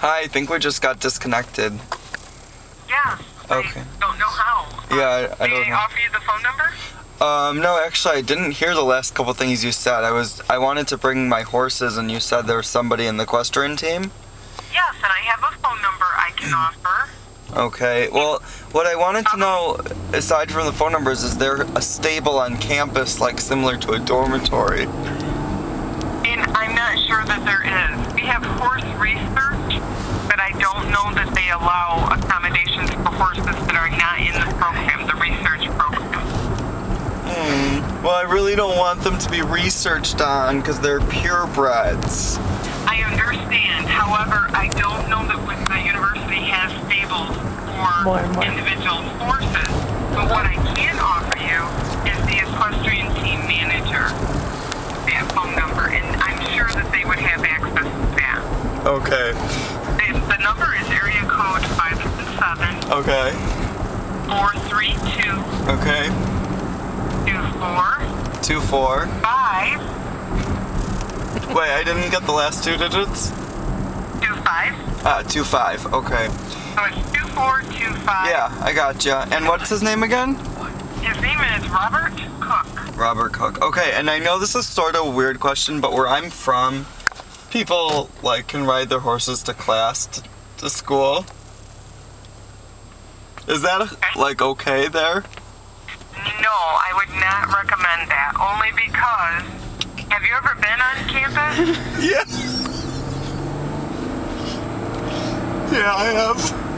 Hi, I think we just got disconnected. Yeah. Okay. I don't know how. Yeah, I, I don't know. offer you the phone number? Um, no, actually, I didn't hear the last couple things you said. I was, I wanted to bring my horses, and you said there was somebody in the equestrian team. Yes, and I have a phone number I can offer. Okay. Well, what I wanted to know, aside from the phone numbers, is there a stable on campus, like similar to a dormitory? And I'm not sure that there is. We have horse research, but I don't know that they allow accommodations for horses that are not in the program, the research program. Hmm. Well, I really don't want them to be researched on because they're purebreds. I understand. However, I don't know that with the university has stables for More and more. individual horses. But what I can offer you is the equestrian team manager, that phone number, and I'm sure that they would have access to that. Okay. The, the number is area code 577 Okay. 432 Okay. 24 Two four. 5 Wait, I didn't get the last two digits. 25. Ah, two five. Okay. So it's 2425. Yeah, I gotcha. And what's his name again? His name is Robert Cook. Robert Cook. Okay, and I know this is sort of a weird question, but where I'm from, people like can ride their horses to class to, to school. Is that like okay there? No, I would not recommend that. Only because. Have you ever been on campus? Yeah. Yeah, I have.